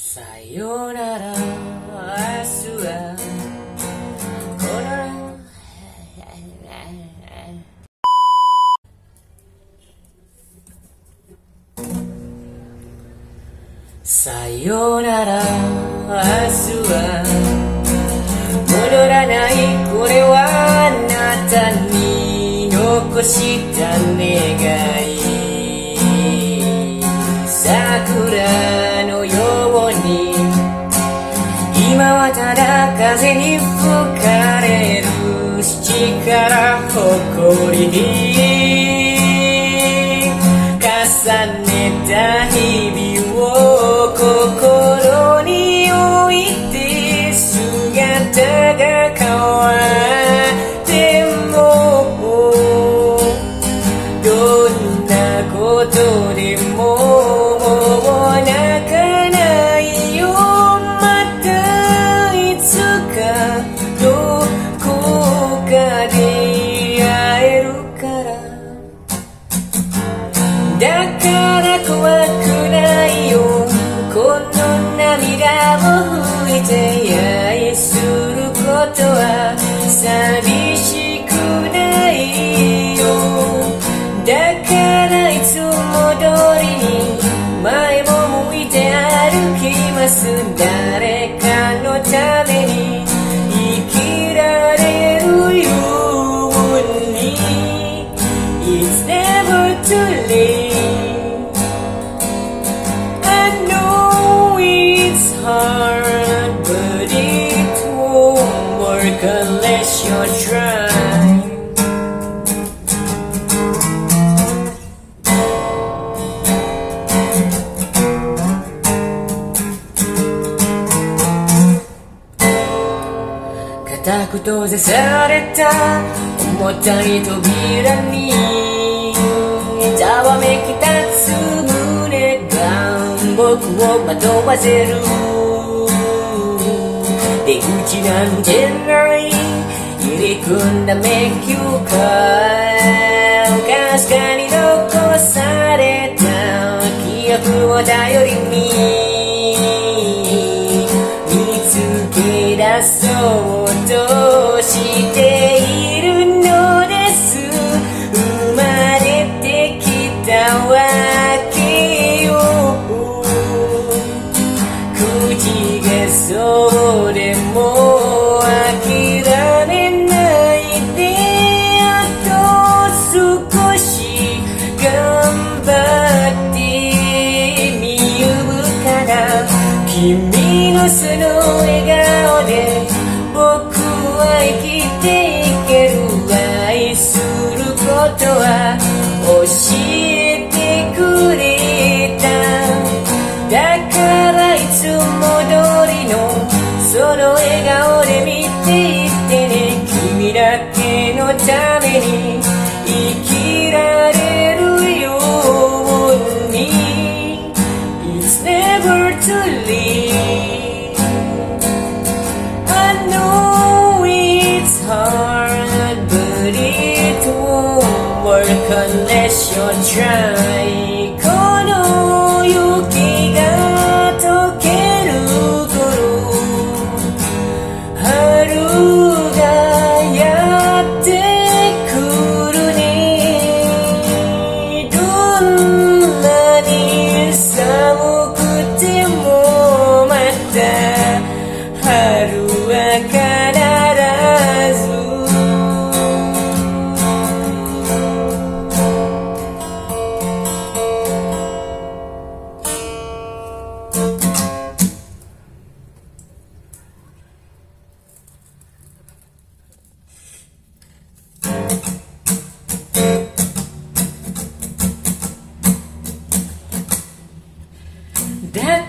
さよなら明日は。このさよなら明日は。戻らないこれはあなたに残した願い。桜。風に吹かれる七から誇り重ねた日々を心に置いて姿が変わるからいつも通りに前を向いて歩きます誰かのために生きられるように It's never too late I know it's hard but it won't work unless you try 固く閉ざされた重たい扉にざわめき立つ胸が僕を惑わせる出口なんてない入り組んだ迷宮かかすかに残された。記憶を頼りにいつも通りのその笑顔で見ていってね君だけのために生きられるように。It's never too late. I know it's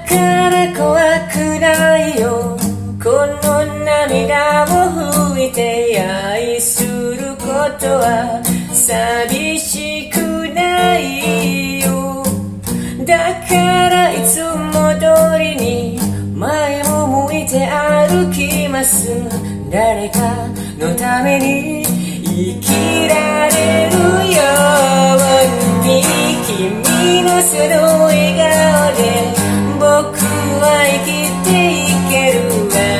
から怖くないよ。この涙を拭いて愛することは寂しくないよ。だからいつも通りに前を向いて歩きます。誰かのために生きられるように君のそのは生きていける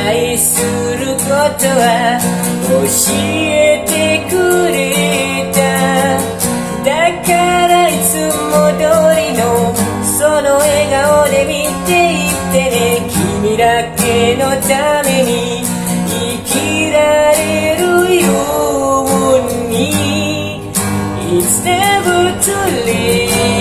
愛することは教えてくれただからいつも通りのその笑顔で見ていってね君だけのために生きられるように It's never too late